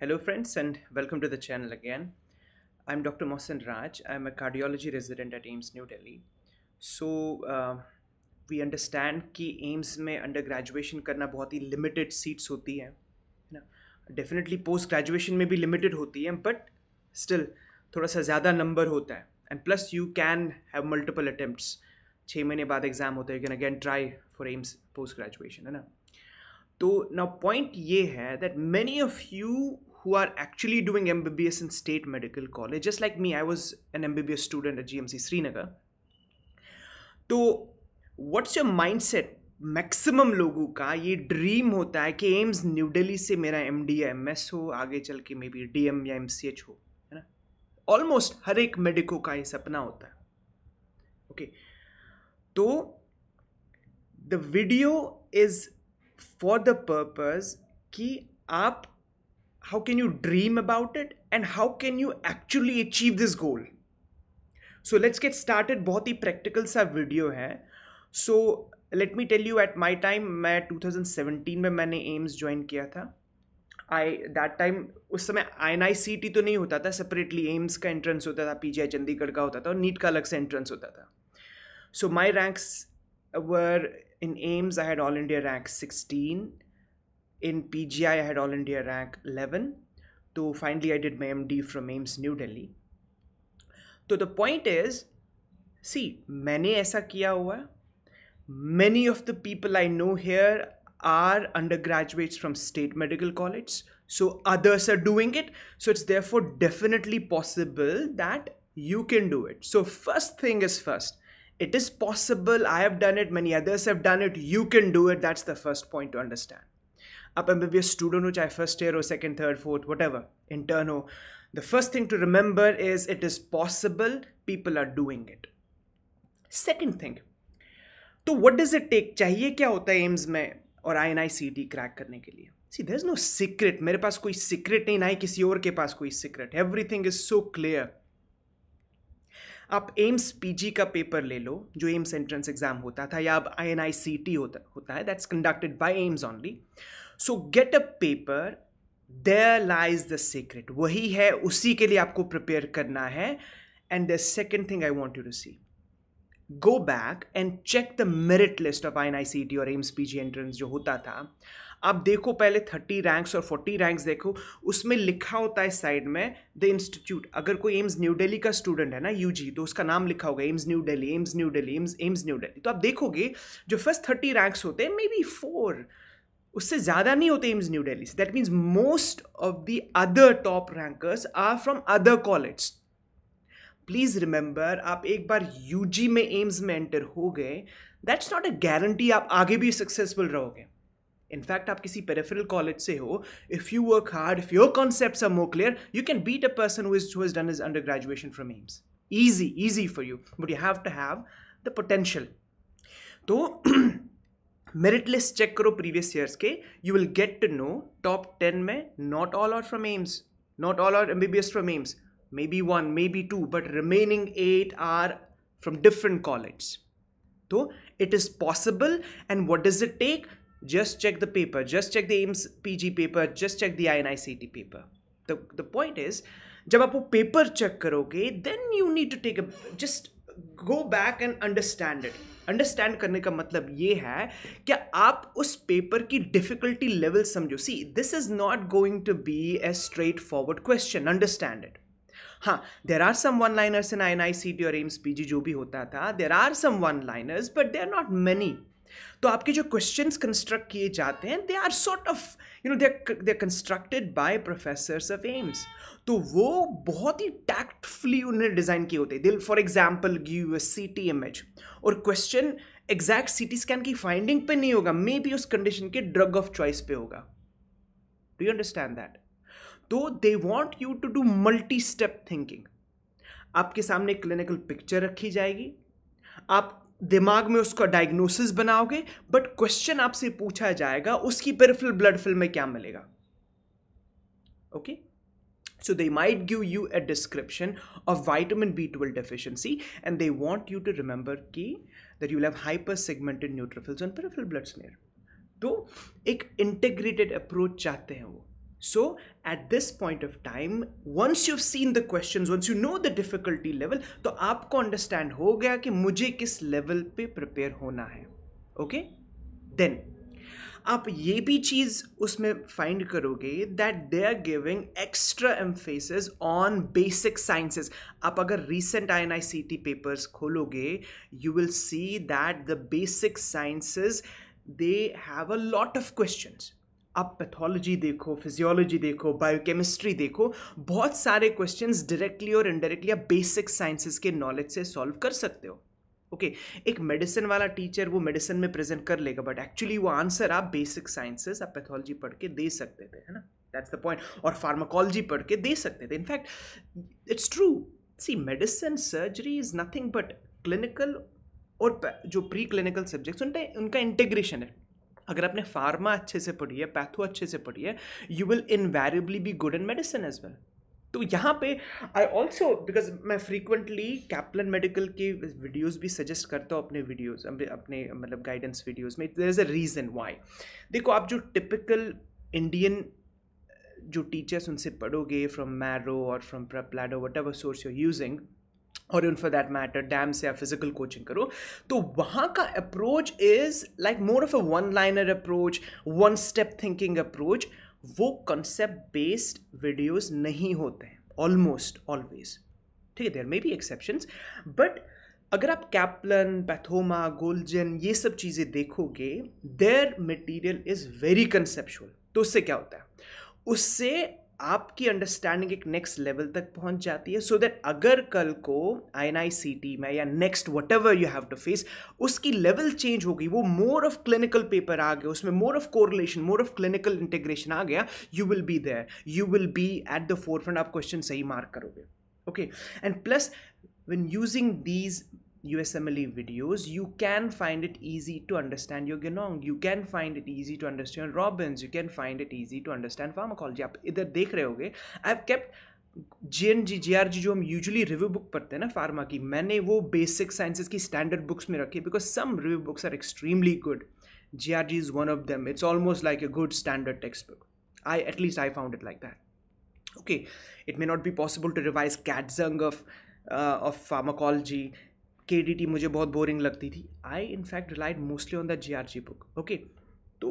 Hello, friends, and welcome to the channel again. I'm Dr. Mohsen Raj. I'm a cardiology resident at AIMS New Delhi. So, uh, we understand कि एम्स में under graduation करना बहुत ही limited seats होती हैं है ना definitely post graduation में भी लिमिटेड होती है बट स्टिल थोड़ा सा ज़्यादा नंबर होता है and plus you can have multiple attempts छः महीने बाद एग्ज़ाम होता है you can again try for AIIMS post graduation है ना तो नाउ पॉइंट ये है that many of you who are actually doing MBBS in state medical college, just like me, I was an MBBS student at GMC Srinagar. तो what's your mindset maximum लोगों का ये dream होता है कि AIIMS new Delhi से मेरा एम डी या एम एस हो आगे चल के मे बी डी एम या एम सी एच हो है ना ऑलमोस्ट हर एक मेडिको का ये सपना होता है ओके okay. तो the video is for the purpose कि आप how can you dream about it? And how can you actually achieve this goal? So, let's get started. बहुत ही practical सा video है। So, let me tell you, at my time, मैं 2017 में मैंने AIIMS join किया था। आई दैट टाइम उस समय I N I C T तो नहीं होता था। सेपरेटली एम्स का एंट्रेंस होता था पी जी आई चंडीगढ़ का होता था और नीट का अलग से एंट्रेंस होता था। So my ranks were in AIIMS I had all India rank sixteen in PGI, I had All India rank 11. So finally, I did my MD from AIMS New Delhi. So the point is, see, मैंने ऐसा किया हुआ है Many of the people I know here are undergraduates from state medical college. So others are doing it. So it's therefore definitely possible that you can do it. So first thing is first. It is possible. I have done it. Many others have done it. You can do it. That's the first point to understand. आप M B B S student हो, चाहे first year हो second third fourth whatever intern हो the first thing to remember is it is possible people are doing it second thing तो what does it take चाहिए क्या होता है AIIMS में? और I N I C T crack करने के लिए। See there is no secret मेरे पास कोई सीक्रेट नहीं, ना ही किसी और के पास कोई secret everything is so clear आप एम्स पीजी का पेपर ले लो, जो एम्स एंट्रेंस एग्ज़ाम होता था, या अब I N I C T होता होता है that's conducted by AIIMS only so get a paper there lies the secret वही है, उसी के लिए आपको प्रिपेयर करना है. And the second thing I want you to see go back and check the merit list of I N I C T और AIIMS P G entrance जो होता था. आप देखो पहले थर्टी रैंक्स और फोर्टी रैंक्स देखो. उसमें लिखा होता है साइड में द इंस्टीट्यूट अगर कोई एम्स न्यू दिल्ली का स्टूडेंट है ना यूजी तो उसका नाम लिखा होगा AIIMS new Delhi AIIMS new Delhi AIIMS AIIMS new Delhi तो आप देखोगे, जो फ़र्स्ट थर्टी रैंक्स होते हैं मे बी फोर उससे ज़्यादा नहीं होते AIIMS New Delhi that means most of the other top rankers are from other college please remember आप एक बार यूजी में एम्स में एंटर हो गए दैट्स नॉट अ गारंटी आप आगे भी सक्सेसफुल रहोगे। इनफैक्ट आप किसी पेरेफरल कॉलेज से हो if you work hard if your concept are more clear you can beat a person who is done is under graduation from AIIMS easy easy for you but you have to have the potential तो merit list check करो previous years के you will get to know top ten में not all are from AIIMS not all are M B B S from AIIMS may be one maybe two but remaining eight are from different college तो it is possible and what does it take just check the paper, just check the AIMS PG paper, just check the INICT paper. The the point is, जब आप वो paper check करोगे then you need to take a just go back and understand it understand करने का मतलब ये है कि आप उस पेपर की डिफिकल्टी लेवल समझो। See this is not going to be a straightforward question understand it हाँ there are some one liners in I N I C T और एम्स पी जी जो भी होता था there are some one liners but they are not many तो आपके जो questions construct किए जाते हैं they are sort of you know they they constructed by professors of AIIMS तो वो बहुत ही टैक्टफुली उन्हें डिज़ाइन किए होते दिल for example give a C T image और question exact C T scan की फाइंडिंग पे नहीं होगा मे बी उस कंडीशन के ड्रग ऑफ़ चॉइस पे होगा। डू यू अंडरस्टैंड दैट तो they want you to do multi step thinking आपके सामने क्लिनिकल पिक्चर रखी जाएगी। आप दिमाग में उसका डायग्नोसिस बनाओगे बट क्वेश्चन आपसे पूछा जाएगा, उसकी पेरिफिल ब्लड फ़िल्म में क्या मिलेगा? Okay so they might give you a description of vitamin B twelve deficiency and they want you to remember की that you have hyper segmented neutrophils on peripheral blood smear तो एक integrated approach चाहते हैं वो। So at this point of time, once you've seen the questions, once you know the difficulty level, तो आपको understand हो गया कि मुझे किस level पे prepare होना है। Okay? Then आप ये भी चीज़ उसमें फाइंड करोगे that they are giving extra emphasis on basic sciences आप अगर recent I N I C T papers खोलोगे you will see that the basic sciences they have a lot of questions आप पैथोलॉजी देखो physiology देखो biochemistry देखो बहुत सारे questions directly और इनडायरेक्टली आप बेसिक साइंसेस के नॉलेज से सॉल्व कर सकते हो। ओके okay, एक मेडिसिन वाला टीचर वो मेडिसिन में प्रेजेंट कर लेगा बट एक्चुअली वो आंसर आप बेसिक साइंसेस आप पैथोलॉजी पढ़ के दे सकते थे है ना? दैट्स द पॉइंट और फार्माकोलॉजी पढ़ के दे सकते थे। In fact it's true see medicine surgery is nothing but clinical और जो प्री क्लिनिकल सब्जेक्ट्स उनका उनका इंटीग्रेशन है। अगर आपने फार्मा अच्छे से पढ़ी है पैथो अच्छे से पढ़ी है you will invariably be good in medicine as well तो यहाँ पे आई ऑल्सो बिकॉज़ मैं फ्रीक्वेंटली कैप्लन मेडिकल के वीडियोस भी सजेस्ट करता हूँ अपने वीडियोस अपने मतलब गाइडेंस वीडियोस में. There is a reason why देखो, आप जो टिपिकल इंडियन जो टीचर्स उनसे पढ़ोगे फ्रॉम मैरो और फ्रॉम प्लेडो whatever source you're using और in for that matter DAMS से आप फ़िज़िकल कोचिंग करो। तो वहाँ का approach is like more of a one liner approach one step thinking approach वो कंसेप्ट बेस्ड वीडियोस नहीं होते हैं ऑलमोस्ट ऑलवेज ठीक है there may be exceptions but अगर आप कैप्लन पैथोमा गोल्जन ये सब चीज़ें देखोगे their material is very conceptual तो उससे क्या होता है? उससे आपकी अंडरस्टैंडिंग एक नेक्स्ट लेवल तक पहुँच जाती है सो so दैट अगर कल को आई एन आई सी टी में या next whatever you have to face उसकी लेवल चेंज हो गई, वो मोर ऑफ़ क्लिनिकल पेपर आ गया, उसमें more of correlation more of clinical integration आ गया you will be there you will be at the forefront आप क्वेश्चन सही मार्क करोगे. Okay and plus when using these USMLE videos, you can find it easy to understand your Genong. You can find it easy to understand Robbins. You can find it easy to understand pharmacology. आप इधर देख रहे होगे I have kept J N G J R G जो हम usually review book पढ़ते हैं ना फार्मा की मैंने वो बेसिक साइंसेस की स्टैंडर्ड बुक्स में रखी because some review books are extremely good J R G is one of them it's almost like a good standard text book I at least I found it like that. Okay, it may not be possible to revise Katzung of uh, of pharmacology K D T मुझे बहुत boring लगती थी। I in fact relied mostly on the G R G book okay तो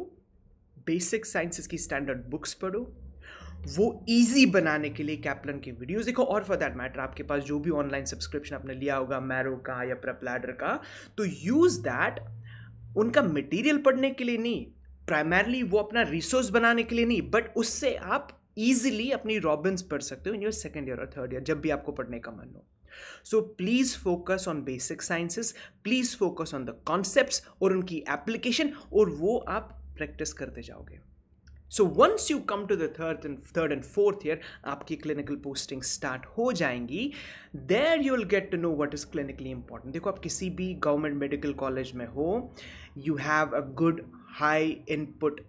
basic sciences की standard books पढ़ो। वो easy बनाने के लिए कैप्लन की वीडियोस देखो। और फॉर दैट मैटर आपके पास जो भी ऑनलाइन सब्सक्रिप्शन आपने लिया होगा मैरो का या प्रपलैडर का तो यूज़ दैट उनका मटेरियल पढ़ने के लिए नहीं। प्राइमरली वो अपना रिसोर्स बनाने के लिए नहीं बट उससे आप इजीली अपनी रॉबिन्स पढ़ सकते हो इन योर सेकेंड ईयर और थर्ड ईयर जब भी आपको पढ़ने का मन हो। So please focus on basic sciences please focus on the concept और उनकी एप्लीकेशन और वो आप प्रैक्टिस करते जाओगे। So once you come to the third and third and fourth year आपकी क्लिनिकल पोस्टिंग स्टार्ट हो जाएँगी। There you will get to know what is clinically important देखो आप किसी भी गवर्नमेंट मेडिकल कॉलेज में हो you have a good high input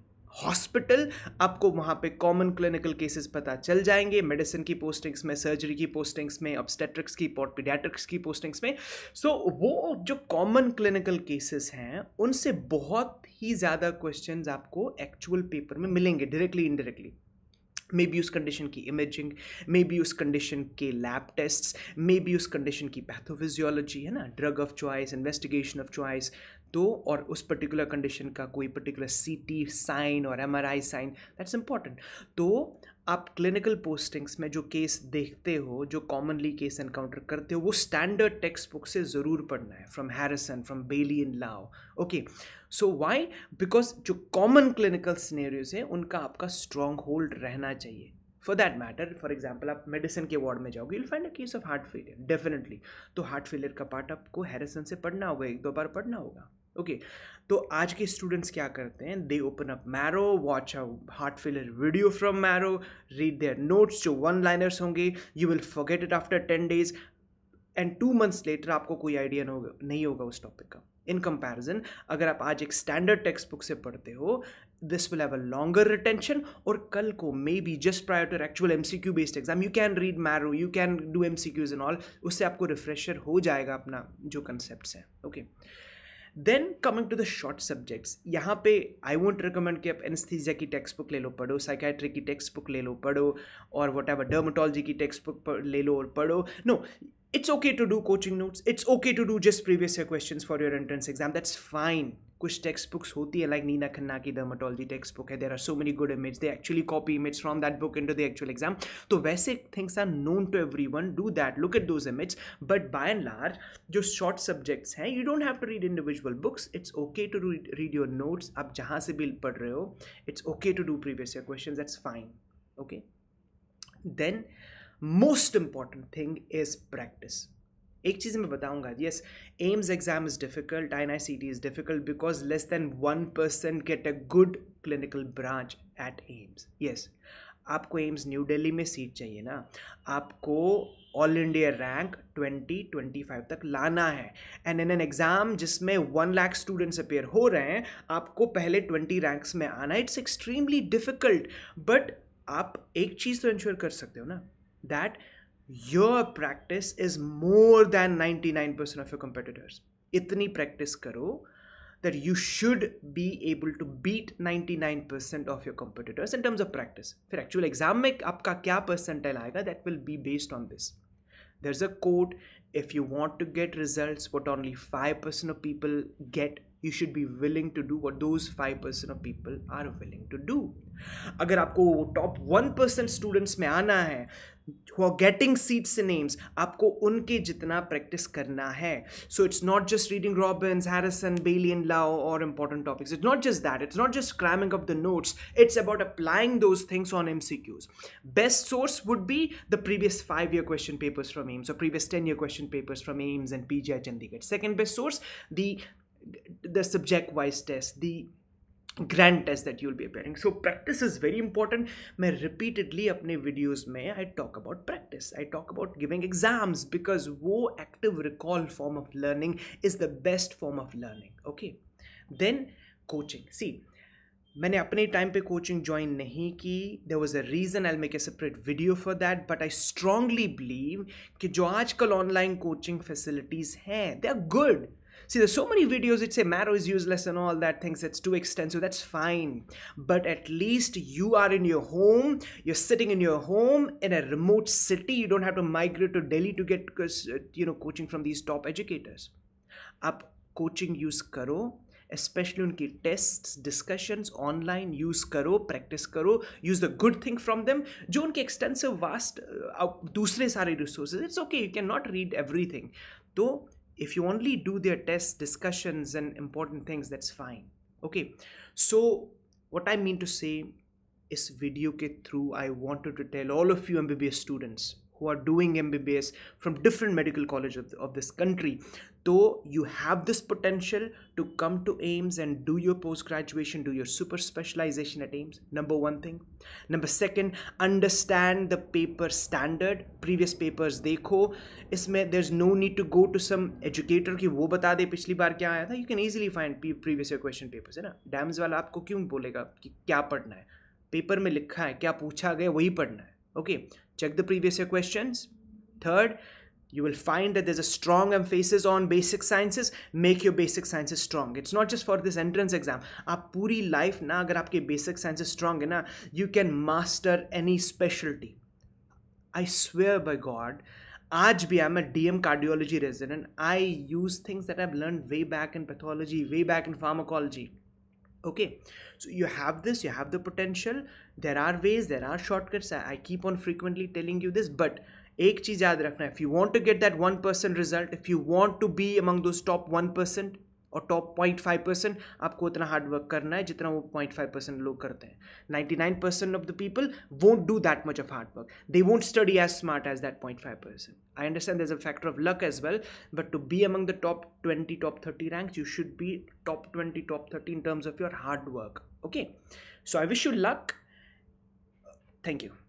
hospital आपको वहाँ पे कॉमन क्लिनिकल केसेस पता चल जाएँगे मेडिसिन की पोस्टिंग्स में सर्जरी की पोस्टिंग्स में ऑब्स्टेट्रिक्स की पीडियाट्रिक्स की पोस्टिंग्स में। सो so, वो जो कॉमन क्लिनिकल केसेस हैं उनसे बहुत ही ज़्यादा क्वेश्चंस आपको एक्चुअल पेपर में मिलेंगे डायरेक्टली इनडायरेक्टली मे बी उस कंडीशन की इमेजिंग मे बी उस कंडीशन के लैब टेस्ट्स मे बी उस कंडीशन की पैथोफिजियोलॉजी है ना? Drug of choice investigation of choice तो और उस पर्टिकुलर कंडीशन का कोई पर्टिकुलर सी टी साइन और M R I sign that's important तो आप क्लिनिकल पोस्टिंग्स में जो केस देखते हो, जो कॉमनली केस एनकाउंटर करते हो, वो स्टैंडर्ड टेक्स्ट बुक से ज़रूर पढ़ना है from Harrison from Bailey and Love okay so why because जो कॉमन क्लिनिकल सिनेरियोज हैं, उनका आपका स्ट्रॉन्ग होल्ड रहना चाहिए. For that matter for example आप मेडिसिन के वार्ड में जाओगे you'll find a case of heart failure definitely तो हार्ट फेलियर का पार्ट आपको हैरिसन से पढ़ना होगा, एक दो बार पढ़ना होगा. ओके तो आज के स्टूडेंट्स क्या करते हैं they open up Marrow watch a heart failure video from Marrow read their notes जो वन लाइनर्स होंगे you will forget it after ten days and two months later आपको कोई आइडिया नहीं होगा उस टॉपिक का इन कंपैरिजन अगर आप आज एक स्टैंडर्ड टेक्स्ट बुक से पढ़ते हो this will have a longer retention और कल को maybe just prior to actual M C Q based exam you can read Marrow you can do M C Qs in all उससे आपको refresher हो जाएगा अपना जो कंसेप्ट है okay okay. Then coming to the short subjects यहाँ पे I won't recommend कि आप एनस्थीजिया की टेक्स्ट बुक ले लो, पढ़ो साइकैट्रिक की टेक्स्ट बुक ले लो, पढ़ो, और वट एवर डर्माटोलॉजी की टेक्स्ट बुक ले लो और पढ़ो। No it's okay to do coaching notes. It's okay to do just previous year questions for your entrance exam. That's fine. कुछ टेक्स्ट बुक्स होती है लाइक नीना खन्ना की डर्माटोलॉजी टेक्स्ट बुक है. There are so many good image they actually copy image from that book into the actual exam तो वैसे things are known to everyone do that look at those image but by and large जो short subjects हैं you don't have to read individual books it's okay to read your notes आप जहाँ से भी पढ़ रहे हो it's okay to do previous year question that's fine okay then most important thing is practice. एक चीज़ मैं बताऊँगा yes AIIMS exam is difficult I I C T is difficult because less than one percent get a good clinical branch at AIIMS yes आपको AIIMS new Delhi में seat चाहिए ना। आपको all India rank twenty twenty five तक लाना है। And in an exam जिसमें one lakh students appear हो रहे हैं, आपको पहले ट्वेंटी रैंक्स में आना इट्स एक्सट्रीमली डिफ़िकल्ट बट आप एक चीज़ तो इंश्योर कर सकते हो ना। that your practice is more than 99% of your competitors. Itni practice karo that you should be able to beat 99% of your competitors in terms of practice. For actual exam mein aapka kya percentile aega, that will be based on this. There's a quote, if you want to get results what only 5% of people get, you should be willing to do what those 5% of people are willing to do अगर आपको top one percent students में आना है who are getting seats in names आपको उनके जितना practice करना है so it's not just reading Robbins Harrison Bailey and Lau or important topics it's not just that it's not just cramming up the notes it's about applying those things on MCQs best source would be the previous five year question papers from AIMS or previous 10 year question papers from AIMS and PGI Chandigarh second best source the the subject wise test, the grand test that you'll be appearing so practice is very important मैं repeatedly अपने videos में I talk about practice I talk about giving exams because वो active recall form of learning is the best form of learning okay then coaching see मैंने अपने time पे coaching join नहीं की. There was a reason I make a separate video for that but I strongly believe कि जो आजकल online coaching facilities हैं they are good See, there's so many videos that say Marrow is useless and all that things. It's too extensive. That's fine. But at least you are in your home. You're sitting in your home in a remote city. You don't have to migrate to Delhi to get, you know, coaching from these top educators. Up coaching use karo. especially उनकी tests, discussions online use करो practice करो use the good thing from them जो उनके extensive vast uh, दूसरे सारे resources it's okay you cannot read everything तो if you only do their tests discussions and important things that's fine. Okay. So what i mean to say is video ke through i wanted to tell all of you mbbs students who are doing mbbs from different medical colleges of, of this country so you have this potential to come to AIMS and do your post graduation, do your super specialization at AIMS. Number one thing. Number second, understand the paper standard. Previous papers देखो इसमें there's no need to go to some educator कि वो बता दे पिछली बार क्या आया था. You can easily find previous year question papers है ना. डैम्स वाला आपको क्यों बोलेगा कि क्या पढ़ना है. पेपर में लिखा है क्या पूछा गया वही पढ़ना है. Okay Okay. Check the previous year questions. Third, you will find that there's a strong emphasis on basic sciences make your basic sciences strong it's not just for this entrance exam आप पूरी life ना अगर आपके basic sciences strong है ना you can master any specialty I swear by God आज भी I'm a DM cardiology resident I use things that I've learned way back in pathology way back in pharmacology okay so you have this you have the potential there are ways there are shortcuts I, I keep on frequently telling you this but एक चीज़ याद रखना है if you want to get that one percent result if you want to be among those top one percent और top point five percent आपको उतना hard work करना है जितना वो पॉइंट फाइव परसेंट लोग करते हैं। Ninety nine percent of the people won't do that much of hard work they won't study as smart as that point five percent I understand there's a factor of luck as well, but to be among the top 20 top 30 ranks, you should be top 20 top 30 in terms of your hard work. Okay? So, i wish you luck. Thank you.